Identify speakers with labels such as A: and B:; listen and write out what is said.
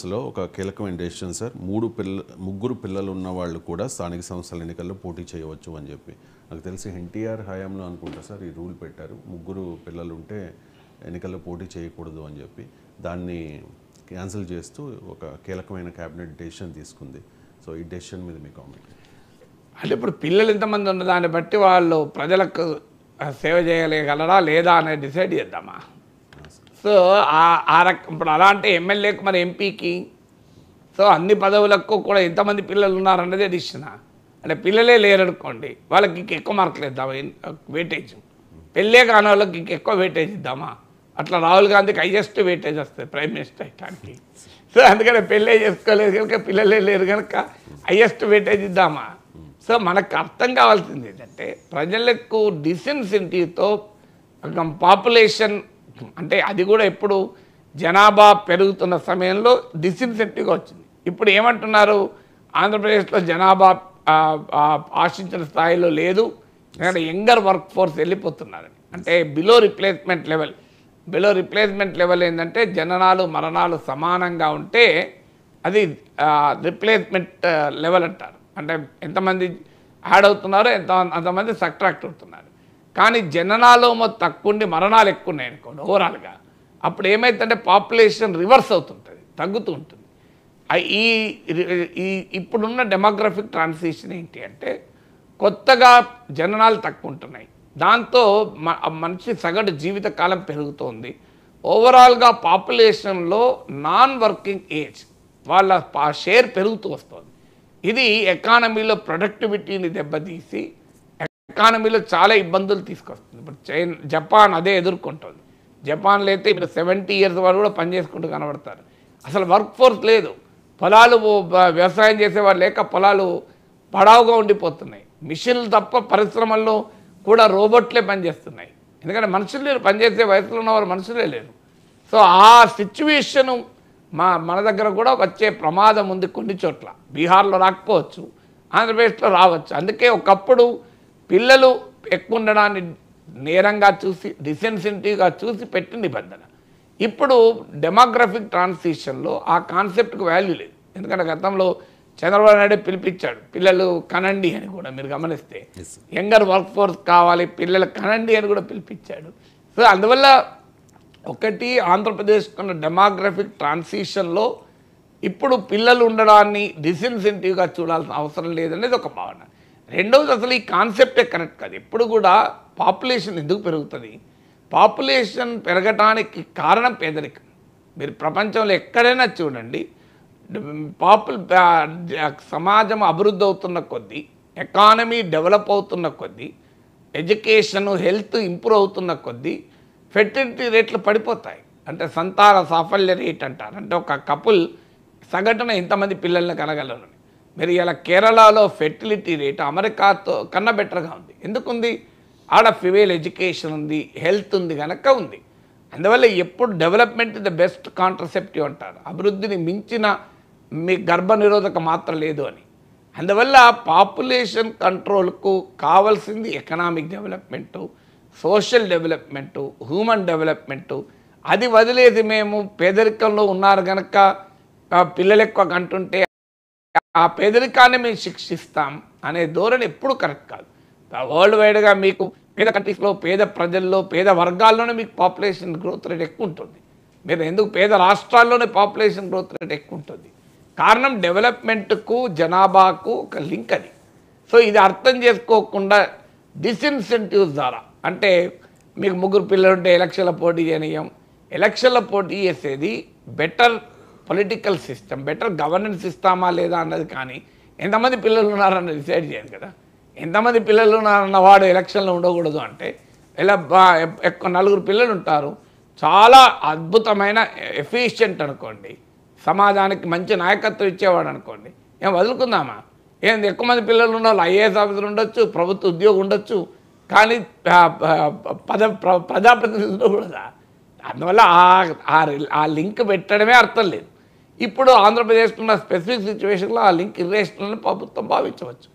A: ఎలక్షన్స్లో ఒక కీలకమైన డెసిషన్ సార్ మూడు పిల్ల ముగ్గురు పిల్లలు ఉన్న వాళ్ళు కూడా స్థానిక సంస్థల ఎన్నికల్లో పోటీ చేయవచ్చు అని చెప్పి. నాకు తెలిసి ఎన్టీఆర్ హయాంలో అనుకుంటా సార్ ఈ రూల్ పెట్టారు. ముగ్గురు పిల్లలు ఉంటే ఎన్నికల్లో పోటీ చేయకూడదు అని చెప్పి. దాన్ని క్యాన్సిల్ చేస్తూ ఒక కీలకమైన క్యాబినెట్ డెసిషన్ తీసుకుంది. సో ఈ డెసిషన్ మీద మీ కామెంట్
B: అంటే ఇప్పుడు పిల్లలు ఎంతమంది ఉన్న దాన్ని బట్టి వాళ్ళు ప్రజలకు సేవ చేయగలగలరా లేదా అనేది డిసైడ్ చేద్దామా? సో ఆ- రక ఇప్పుడు అలా అంటే ఎమ్మెల్యేకి మరి ఎంపీకి? సో అన్ని పదవులకు కూడా ఎంతమంది పిల్లలు ఉన్నారన్నది డిసిషన్ అంటే పిల్లలే లేరనుకోండి వాళ్ళకి ఇంక ఎక్కువ మార్కులు ఇద్దామా? వెయిటేజ్ పెళ్ళే కాని వాళ్ళకి ఇంక ఎక్కువ వెయిటేజ్ ఇద్దామా? అట్లా రాహుల్ గాంధీకి హైయెస్ట్ వెయిటేజ్ వస్తుంది ప్రైమ్ మినిస్టర్ అయ్యడానికి సో అందుకని పెళ్ళే చేసుకోలేదు కనుక పిల్లలే లేరు కనుక హైయెస్ట్ వెయిటేజ్ ఇద్దామా? సో మనకు అర్థం కావాల్సింది ఏంటంటే ప్రజలకు డిసెన్సిటీతో పాపులేషన్ అంటే అది కూడా ఎప్పుడు జనాభా పెరుగుతున్న సమయంలో డిసిన్సెంటివ్గా వచ్చింది. ఇప్పుడు ఏమంటున్నారు? ఆంధ్రప్రదేశ్లో జనాభా ఆశించిన స్థాయిలో లేదు. ఎందుకంటే యంగర్ వర్క్ ఫోర్స్ వెళ్ళిపోతున్నారని. అంటే below replacement level below replacement level ఏంటంటే జననాలు మరణాలు సమానంగా ఉంటే అది రిప్లేస్మెంట్ లెవెల్ అంటారు. అంటే ఎంతమంది యాడ్ అవుతున్నారో ఎంత అంతమంది సబ్ట్రాక్ట్ అవుతున్నారు. కానీ జననాలు తక్కువ ఉండి మరణాలు ఎక్కువ ఉన్నాయి అనుకోండి ఓవరాల్గా. అప్పుడు ఏమైతుందంటే పాపులేషన్ రివర్స్ అవుతుంటుంది తగ్గుతూ ఉంటుంది. ఈ ఈ ఇప్పుడున్న డెమోగ్రఫిక్ ట్రాన్సిషన్ ఏంటి అంటే కొత్తగా జననాలు తక్కువ ఉంటున్నాయి దాంతో మ మనిషి సగటు జీవిత కాలం పెరుగుతోంది. ఓవరాల్గా పాపులేషన్లో నాన్ వర్కింగ్ ఏజ్ వాళ్ళ షేర్ పెరుగుతూ వస్తుంది. ఇది ఎకానమీలో ప్రొడక్టివిటీని దెబ్బతీసి ఎకానమీలో చాలా ఇబ్బందులు తీసుకొస్తుంది. ఇప్పుడు చైన్ జపాన్ అదే ఎదుర్కొంటుంది. జపాన్లో అయితే ఇప్పుడు సెవెంటీ ఇయర్స్ వాళ్ళు కూడా పనిచేసుకుంటూ కనబడతారు. అసలు వర్క్ ఫోర్స్ లేదు. పొలాలు వ్యవసాయం చేసేవారు లేక పొలాలు పడావుగా ఉండిపోతున్నాయి. మిషన్లు తప్ప పరిశ్రమల్లో కూడా రోబోట్లే పనిచేస్తున్నాయి ఎందుకంటే మనుషులు లేరు. పనిచేసే వయసులో ఉన్నవారు మనుషులే లేరు. సో ఆ సిచ్యువేషను మా మన దగ్గర కూడా వచ్చే ప్రమాదం ఉంది కొన్ని చోట్ల. బీహార్లో రాకపోవచ్చు ఆంధ్రప్రదేశ్లో రావచ్చు. అందుకే ఒకప్పుడు పిల్లలు ఎక్కువ ఉండడాన్ని నేరంగా చూసి డిసెన్సిటివ్గా చూసి పెట్టిన నిబంధన. ఇప్పుడు డెమోగ్రఫిక్ ట్రాన్సిషన్లో ఆ కాన్సెప్ట్కి వాల్యూ లేదు. ఎందుకంటే గతంలో చంద్రబాబు నాయుడు పిలిపించాడు పిల్లలు కనండి అని కూడా మీరు గమనిస్తే. యంగర్ వర్క్ ఫోర్స్ కావాలి పిల్లలు కనండి అని కూడా పిలిపించాడు. సో అందువల్ల ఒకటి ఆంధ్రప్రదేశ్ ఉన్న డెమోగ్రఫిక్ ట్రాన్సిషన్లో ఇప్పుడు పిల్లలు ఉండడాన్ని డిసిన్సెంటివ్గా చూడాల్సిన అవసరం లేదనేది ఒక భావన. రెండవది అసలు ఈ కాన్సెప్టే కరెక్ట్ కాదు. ఎప్పుడు కూడా పాపులేషన్ ఎందుకు పెరుగుతుంది? పాపులేషన్ పెరగటానికి కారణం పేదరికం. మీరు ప్రపంచంలో ఎక్కడైనా చూడండి పాపుల్ సమాజం అభివృద్ధి అవుతున్న కొద్దీ ఎకానమీ డెవలప్ అవుతున్న కొద్దీ ఎడ్యుకేషన్ హెల్త్ ఇంప్రూవ్ అవుతున్న కొద్దీ ఫెర్టిలిటీ రేట్లు పడిపోతాయి. అంటే సంతాన సాఫల్య రేట్ అంటారు. అంటే ఒక కపుల్ సగటున ఇంతమంది పిల్లల్ని కనగలరు మీరు ఇలా కేరళలో ఫెర్టిలిటీ రేట్ అమెరికాతో కన్నా బెటర్గా ఉంది. ఎందుకుంది? ఆడ ఫిమేల్ ఎడ్యుకేషన్ ఉంది హెల్త్ ఉంది కనుక ఉంది. అందువల్ల ఎప్పుడు డెవలప్మెంట్ ద బెస్ట్ కాంట్రసెప్టివ్ అంటారు. అభివృద్ధిని మించిన మీ గర్భ నిరోధక మాత్రం లేదు అని. అందువల్ల పాపులేషన్ కంట్రోల్కు కావాల్సింది economic development social development human development అది వదిలేది మేము పేదరికంలో ఉన్నారు కనుక పిల్లలు ఎక్కువ కంటుంటే ఆ పేదరికాన్ని మేము శిక్షిస్తాం అనే ధోరణి ఎప్పుడు కరెక్ట్ కాదు. వరల్డ్ వైడ్గా మీకు పేద కంట్రీస్లో పేద ప్రజల్లో పేద వర్గాల్లోనే మీకు పాపులేషన్ గ్రోత్ రేట్ ఎక్కువ ఉంటుంది. మీరు ఎందుకు పేద రాష్ట్రాల్లోనే పాపులేషన్ గ్రోత్ రేట్ ఎక్కువ ఉంటుంది? కారణం డెవలప్మెంట్కు జనాభాకు ఒక లింక్ అది. సో ఇది అర్థం చేసుకోకుండా డిసిన్సెంటివ్స్ ద్వారా అంటే మీకు ముగ్గురు పిల్లలు ఉంటే ఎలక్షన్ల పోటీ చేయనీయం ఎలక్షన్ల పోటీ చేసేది better political system better governance ఇస్తామా లేదా అన్నది కానీ ఎంతమంది పిల్లలు ఉన్నారన్న డిసైడ్ చేయదు కదా. ఎంతమంది పిల్లలు ఉన్నారన్న వాడు ఎలక్షన్లో ఉండకూడదు అంటే ఇలా ఎక్కువ నలుగురు పిల్లలు ఉంటారు చాలా అద్భుతమైన ఎఫిషియెంట్ అనుకోండి సమాజానికి మంచి నాయకత్వం ఇచ్చేవాడు అనుకోండి ఏం వదులుకుందామా? ఏంది ఎక్కువ మంది పిల్లలు ఉండాలి ఐఏఎస్ ఆఫీసర్ ఉండొచ్చు ప్రభుత్వ ఉద్యోగం ఉండొచ్చు కానీ పద ప్రజాప్రతినిధులు కూడా అందువల్ల ఆ- ఆ లింక్ పెట్టడమే అర్థం లేదు. ఇప్పుడు ఆంధ్రప్రదేశ్లో ఉన్న స్పెసిఫిక్ సిచ్యువేషన్లో ఆ లింక్ ఇర్రేషనల్ ప్రభుత్వం భావించవచ్చు.